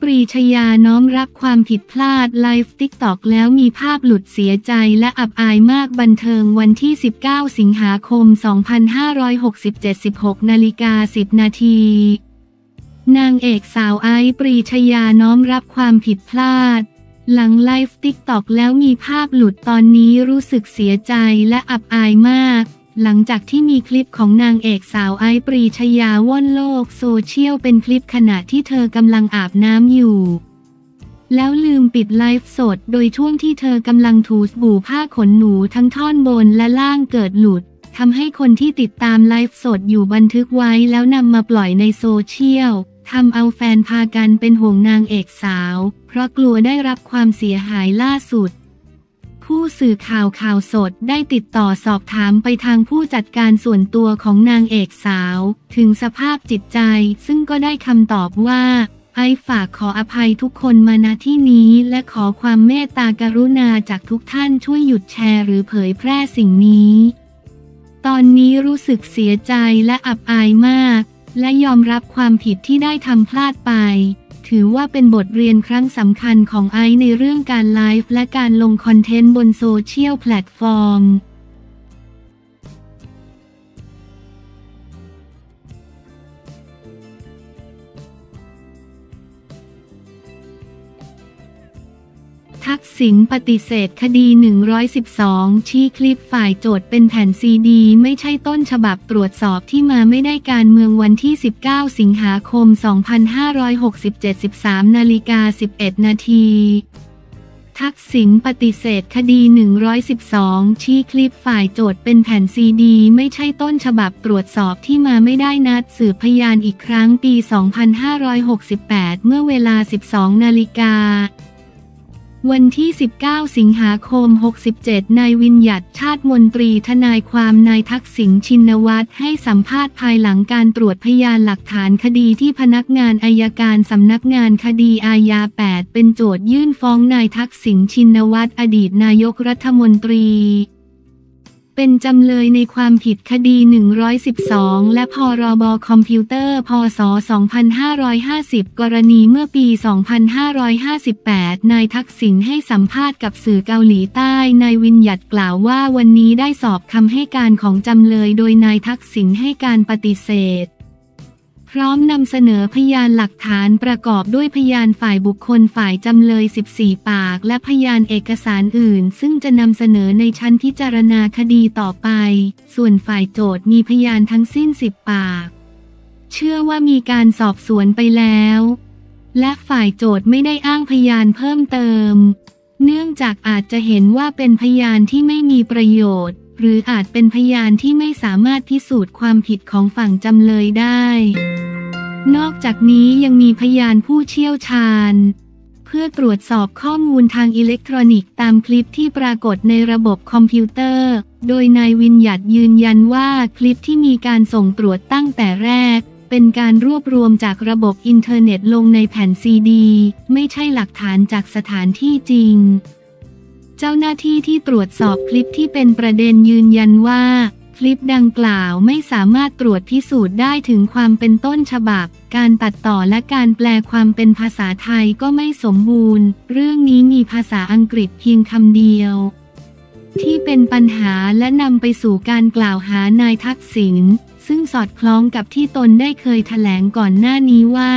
ปรีชญาน้อมรับความผิดพลาดไลฟ์ TikTok แล้วมีภาพหลุดเสียใจและอับอายมากบันเทิงวันที่ 19 สิงหาคม 2567 16นาฬิกา 10 นาที นางเอกสาวไอซ์ ปรีชญาน้อมรับความผิดพลาด หลังไลฟ์ TikTok แล้วมีภาพหลุดตอนนี้รู้สึกเสียใจและอับอายมาก หลังจากที่มีคลิปของนางเอกสาวไอซ์ ปรีชญาว่อนโลกโซเชียลเป็นคลิปขณะที่เธอกำลังอาบน้ำอยู่ แล้วลืมปิดไลฟ์สดโดยช่วงที่เธอกำลังถูสบู่ผ้าขนหนูทั้งท่อนบนและล่างเกิดหลุดทำให้คนที่ติดตามไลฟ์สดอยู่บันทึกไว้แล้วนำมาปล่อยในโซเชียลทำเอาแฟนพากันเป็นห่วงนางเอกสาว เพราะกลัวได้รับความเสียหายล่าสุด ผู้สื่อข่าวข่าวสดได้ติดต่อสอบถามไปทางผู้จัดการส่วนตัวของนางเอกสาว ถึงสภาพจิตใจ ซึ่งก็ได้คำตอบว่าไอซ์ฝากขออภัยทุกคนมาณที่นี้และขอความเมตตากรุณาจากทุกท่านช่วยหยุดแชร์หรือเผยแพร่สิ่งนี้ ตอนนี้รู้สึกเสียใจและอับอายมาก และยอมรับความผิดที่ได้ทำพลาดไป ถือว่าเป็นบทเรียนครั้งสำคัญของไอซ์ในเรื่องการไลฟ์และการลง content บน social platform ทักษิณปฏิเสธคดี 112 ชี้คลิปฝ่ายโจทย์เป็นแผ่นซีดี ไม่ใช่ต้นฉบับตรวจสอบที่มาไม่ได้การเมืองวันที่ 19 สิงหาคม 2567 13นาฬิกา 11 นาทีทักษิณปฏิเสธคดี 112 ชี้คลิปฝ่ายโจทย์เป็นแผ่นซีดี ไม่ใช่ต้นฉบับตรวจสอบที่มาไม่ได้นัดสืบพยานอีกครั้งปี 2568 เมื่อเวลา 12 นาฬิกา วันที่ 19 สิงหาคม 67 นายวินยัตชาติมนตรีทนายความนายทักษิณชินวัตรให้สัมภาษณ์ภายหลังการตรวจพยานหลักฐานคดีที่พนักงานอายการสำนักงานคดีอาญา 8 เป็นโจทยื่นฟ้องนายทักษิณชินวัตรอดีตนายกรัฐมนตรี เป็นจำเลยในความผิดคดี 112 และพรบคอมพิวเตอร์ พศ 2550 กรณีเมื่อปี 2558 นายทักษิณให้สัมภาษณ์กับสื่อเกาหลีใต้ นายวินยัดกล่าวว่าวันนี้ได้สอบคำให้การของจำเลยโดยนายทักษิณให้การปฏิเสธ พร้อมนำเสนอพยานหลักฐานประกอบด้วยพยานฝ่ายบุคคลฝ่ายจำเลย 14 ปาก และพยานเอกสารอื่น ซึ่งจะนำเสนอในชั้นพิจารณาคดีต่อไป ส่วนฝ่ายโจทย์มีพยานทั้งสิ้น 10 ปาก เชื่อว่ามีการสอบสวนไปแล้ว และฝ่ายโจทย์ไม่ได้อ้างพยานเพิ่มเติม เนื่องจากอาจจะเห็นว่าเป็นพยานที่ไม่มีประโยชน์ หรืออาจเป็นพยานที่ไม่สามารถพิสูจน์ความผิดของฝั่งจำเลยได้ นอกจากนี้ยังมีพยานผู้เชี่ยวชาญ เพื่อตรวจสอบข้อมูลทางอิเล็กทรอนิกส์ตามคลิปที่ปรากฏในระบบคอมพิวเตอร์ โดยนายวินยัตยืนยันว่าคลิปที่มีการส่งตรวจตั้งแต่แรกเป็นการรวบรวมจากระบบอินเทอร์เน็ตลงในแผ่นซีดี ไม่ใช่หลักฐานจากสถานที่จริง เจ้าหน้าที่ที่ตรวจสอบคลิปที่เป็นประเด็นยืนยันว่า คลิปดังกล่าวไม่สามารถตรวจพิสูจน์ได้ถึงความเป็นต้นฉบับ การตัดต่อและการแปลความเป็นภาษาไทยก็ไม่สมบูรณ์ เรื่องนี้มีภาษาอังกฤษเพียงคำเดียว ที่เป็นปัญหาและนำไปสู่การกล่าวหานายทักษิณซึ่งสอดคล้องกับที่ตนได้เคยแถลงก่อนหน้านี้ว่า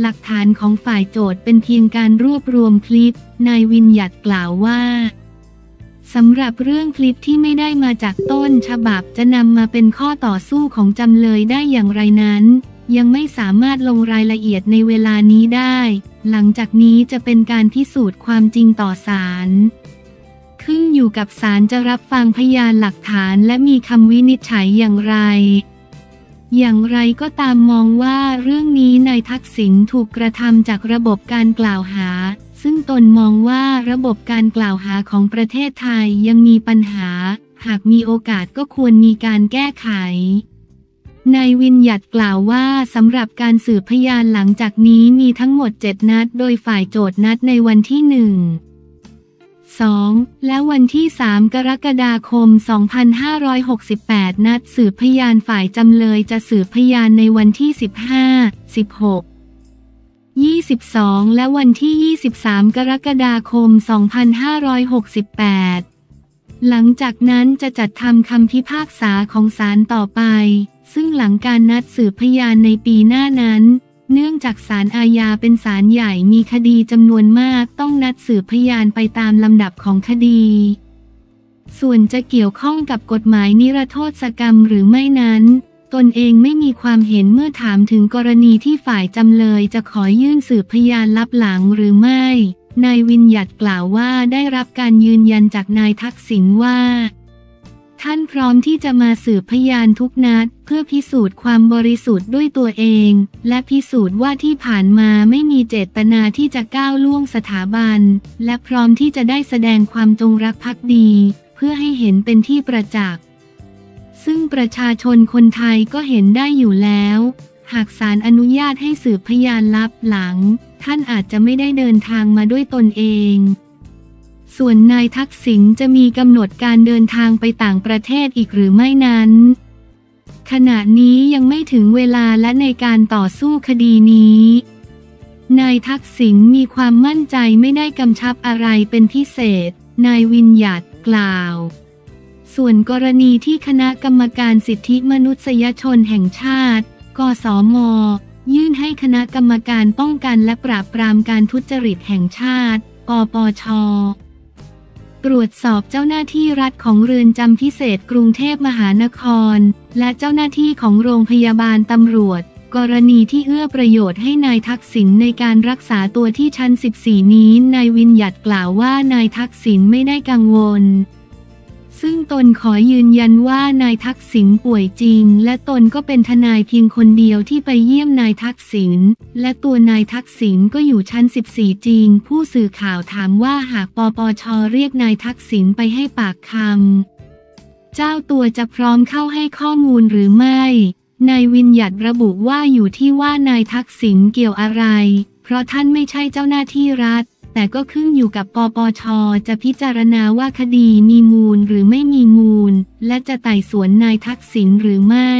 หลักฐานของฝ่ายโจทย์เป็นเพียงการรวบรวมคลิป นายวินยัตกล่าวว่าสำหรับเรื่องคลิปที่ไม่ได้มาจากต้นฉบับจะนำมาเป็นข้อต่อสู้ของจำเลยได้อย่างไรนั้น ยังไม่สามารถลงรายละเอียดในเวลานี้ได้ หลังจากนี้จะเป็นการพิสูจน์ความจริงต่อศาลขึ้นอยู่กับศาลจะรับฟังพยานหลักฐานและมีคำวินิจฉัยอย่างไร อย่างไรก็ตามมองว่าเรื่องนี้นายทักษิณถูกกระทำจากระบบการกล่าวหา ซึ่งตนมองว่าระบบการกล่าวหาของประเทศไทยยังมีปัญหา หากมีโอกาสก็ควรมีการแก้ไขนายวินยัตกล่าวว่าสำหรับการสืบพยานหลังจากนี้มีทั้งหมด 7 นัด โดยฝ่ายโจทนัดในวันที่1 2. และวันที่ 3 กรกฎาคม 2568 นัดสืบพยานฝ่ายจำเลยจะสืบพยานในวันที่ 15 16 22 และวันที่ 23 กรกฎาคม 2568 หลังจากนั้นจะจัดทำคำพิพากษาของศาลต่อไป ซึ่งหลังการนัดสืบพยานในปีหน้านั้น เนื่องจากศาลอาญาเป็นศาลใหญ่มีคดีจำนวนมากต้องนัดสืบพยานไปตามลำดับของคดี ส่วนจะเกี่ยวข้องกับกฎหมายนิรโทษกรรมหรือไม่นั้น ตนเองไม่มีความเห็นเมื่อถามถึงกรณีที่ฝ่ายจำเลยจะขอยื่นสืบพยานลับหลังหรือไม่ นายวินยัดกล่าวว่าได้รับการยืนยันจากนายทักษิณว่า ท่านพร้อมที่จะมาสืบพยานทุกนัด เพื่อพิสูจน์ความบริสุทธิ์ด้วยตัวเอง และพิสูจน์ว่าที่ผ่านมาไม่มีเจตนาที่จะก้าวล่วงสถาบัน และพร้อมที่จะได้แสดงความจงรักภักดี เพื่อให้เห็นเป็นที่ประจักษ์ซึ่งประชาชนคนไทยก็เห็นได้อยู่แล้ว หากศาลอนุญาตให้สืบพยานลับหลัง ท่านอาจจะไม่ได้เดินทางมาด้วยตนเอง ส่วนนายทักษิณจะมีกำหนดการเดินทางไปต่างประเทศอีกหรือไม่นั้น ขณะนี้ยังไม่ถึงเวลาและในการต่อสู้คดีนี้ นายทักษิณมีความมั่นใจไม่ได้กำชับอะไรเป็นพิเศษ นายวินยัดกล่าว ส่วนกรณีที่คณะกรรมการสิทธิมนุษยชนแห่งชาติ กสม ยื่นให้คณะกรรมการป้องกันและปราบปรามการทุจริตแห่งชาติ ปปช ตรวจสอบเจ้าหน้าที่รัฐของเรือนจำพิเศษกรุงเทพมหานคร และเจ้าหน้าที่ของโรงพยาบาลตำรวจ กรณีที่เอื้อประโยชน์ให้นายทักษิณในการรักษาตัวที่ชั้น 14 นี้ นายวินยัดกล่าวว่านายทักษิณไม่ได้กังวล ซึ่งตนขอยืนยันว่านายทักษิณป่วยจริง และตนก็เป็นทนายเพียงคนเดียวที่ไปเยี่ยมนายทักษิณและตัวนายทักษิณก็อยู่ชั้น 14 จริง ผู้สื่อข่าวถามว่าหากปปชเรียกนายทักษิณไปให้ปากคำเจ้าตัวจะพร้อมเข้าให้ข้อมูลหรือไม่ นายวินยัดระบุว่าอยู่ที่ว่านายทักษิณเกี่ยวอะไร เพราะท่านไม่ใช่เจ้าหน้าที่รัฐ แต่ก็ขึ้นอยู่กับปปช จะพิจารณาว่าคดีมีมูลหรือไม่มีมูล และจะไต่สวนนายทักษิณหรือไม่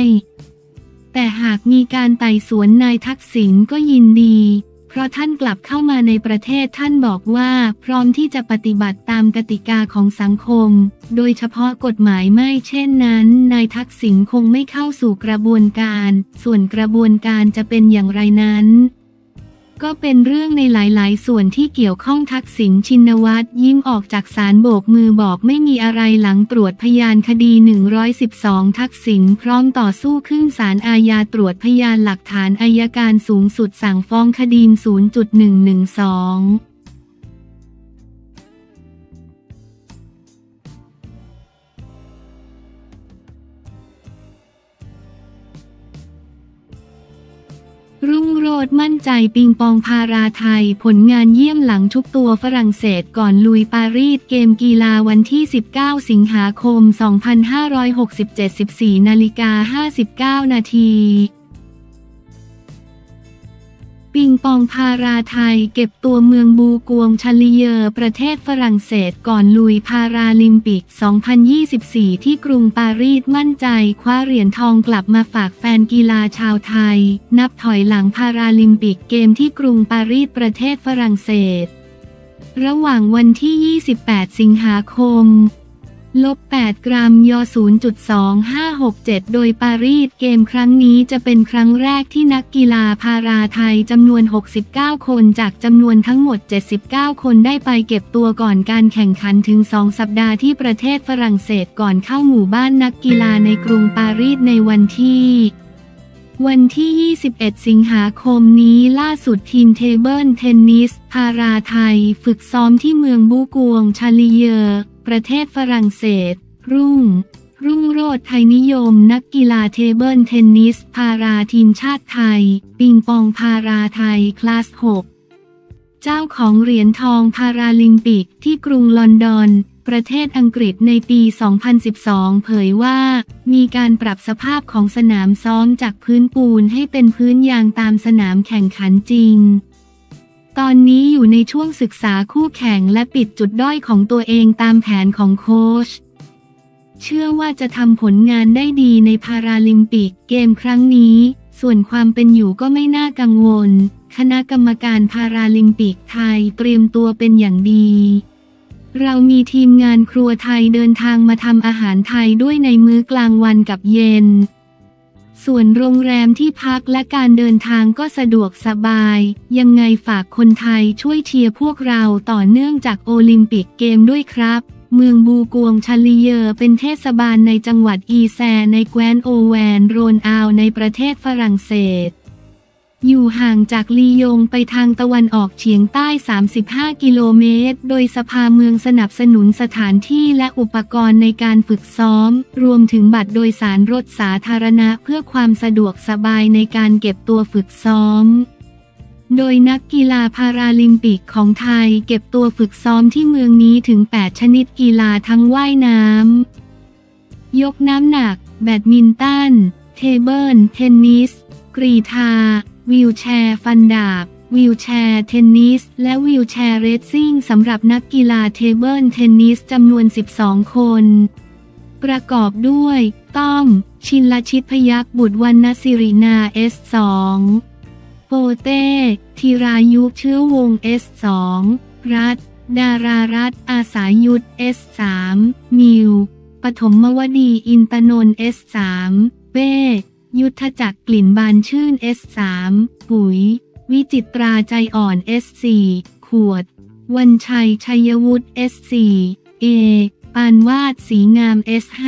แต่หากมีการไต่สวนนายทักษิณก็ยินดีเพราะท่านกลับเข้ามาในประเทศท่านบอกว่า พร้อมที่จะปฏิบัติตามกติกาของสังคม โดยเฉพาะกฎหมายไม่เช่นนั้น นายทักษิณคงไม่เข้าสู่กระบวนการ ส่วนกระบวนการจะเป็นอย่างไรนั้น ก็เป็นเรื่องในหลาย ๆ ส่วนที่เกี่ยวข้องทักษิณชินวัตรยิ้มออกจากศาลโบกมือบอกไม่มีอะไรหลังตรวจพยานคดี 112 ทักษิณพร้อมต่อสู้ขึ้นศาลอาญาตรวจพยานหลักฐานอายการสูงสุดสั่งฟ้องคดี 0.112 รุ่งโรดมั่นใจปิงปองพาราไทย ผลงานเยี่ยมหลังทุกตัวฝรั่งเศสก่อนลุยปารีสเกมกีฬาวันที่ 19 สิงหาคม 2567 14นาฬิกา59 นาที ปิงปองพาราไทยเก็บตัวเมืองบูกวงชาลิเยอร์ประเทศฝรั่งเศสก่อนลุยพาราลิมปิก 2024 ที่กรุงปารีสมั่นใจ คว้าเหรียญทองกลับมาฝากแฟนกีฬาชาวไทย นับถอยหลังพาราลิมปิกเกมส์ที่กรุงปารีสประเทศฝรั่งเศส ระหว่างวันที่ 28 สิงหาคม ลบ 8 กรัมยอ0.2567 โดยปารีสเกมส์ครั้งนี้จะเป็นครั้งแรกที่นักกีฬาพาราไทยจำนวน 69 คนจากจำนวนทั้งหมด 79 คนได้ไปเก็บตัวก่อนการแข่งขันถึง 2 สัปดาห์ที่ประเทศฝรั่งเศสก่อนเข้าหมู่บ้านนักกีฬาในกรุงปารีสในวันที่วันที่ 21 สิงหาคมนี้ล่าสุดทีม table tennis พาราไทย ฝึกซ้อมที่เมืองบูกวง ชาลีเยอร์ ประเทศฝรั่งเศส รุ่ง รุ่งโรจน์ ไทยนิยม นักกีฬา table tennis พาราทีมชาติไทย ปิงปองพาราไทย คลาส 6 เจ้าของเหรียญทองพาราลิมปิกที่กรุงลอนดอน ประเทศอังกฤษในปี 2012 เผยว่า มีการปรับสภาพของสนามซ้อมจากพื้นปูนให้เป็นพื้นยางตามสนามแข่งขันจริง ตอนนี้อยู่ในช่วงศึกษาคู่แข่งและปิดจุดด้อยของตัวเองตามแผนของโค้ช เชื่อว่าจะทำผลงานได้ดีในพาราลิมปิกเกมครั้งนี้ ส่วนความเป็นอยู่ก็ไม่น่ากังวล คณะกรรมการพาราลิมปิกไทยเตรียมตัวเป็นอย่างดี เรามีทีมงานครัวไทยเดินทางมาทำอาหารไทยด้วยในมื้อกลางวันกับเย็น ส่วนโรงแรมที่พักและการเดินทางก็สะดวกสบาย ยังไงฝากคนไทยช่วยเชียร์พวกเราต่อเนื่องจากโอลิมปิกเกมส์ด้วยครับ เมืองบูกวงชาลีเยอร์เป็นเทศบาลในจังหวัดอีแซร์ในแคว้นโอแวร์ญ-โรนาลป์ในประเทศฝรั่งเศส อยู่ห่างจากลียงไปทางตะวันออกเฉียงใต้ 35 กิโลเมตร โดยสภาเมืองสนับสนุนสถานที่และอุปกรณ์ในการฝึกซ้อม รวมถึงบัตรโดยสารรถสาธารณะเพื่อความสะดวกสบายในการเก็บตัวฝึกซ้อมโดยนักกีฬาพาราลิมปิกของไทยเก็บตัวฝึกซ้อมที่เมืองนี้ถึง 8 ชนิดกีฬาทั้งว่ายน้ำ ยกน้ำหนัก แบดมินตัน table tennis กรีฑา wheelchair ฟันดาบ wheelchair เทนนิส และ wheelchair racing สำหรับนักกีฬา table tennis จำนวน 12 คน ประกอบด้วย ต้อม ชินลชิตพยักษ์บุตรวรรณสิรินา S2 โปเต้ ธีรายุเชื้อวง S2 รัฐ ดารารัฐ อาสายุทธ S3 มิว ปฐมวดี อินตนนท์ S3 เป้ ยุทธจักรกลิ่นบานชื่น S3 ปุ๋ย วิจิตราใจอ่อน S4 ขวด วันชัย ชัยวุฒิ S4 เอ ปานวาดสีงาม S5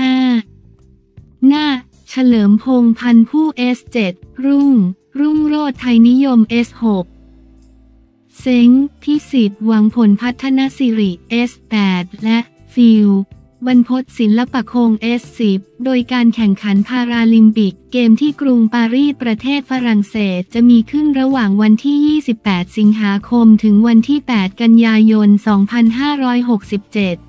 หน้า เฉลิมพงพันผู้ S7 รุ่ง รุ่งโรจน์ไทยนิยม S6 เซ็งพิสิทธิ์หวังผลพัฒนสิริ S8 และฟิล บรรพศศิลปะคง S10 โดยการแข่งขันพาราลิมปิก เกมที่กรุงปารีสประเทศฝรั่งเศสจะมีขึ้นระหว่างวันที่ 28 สิงหาคมถึงวันที่ 8 กันยายน 2567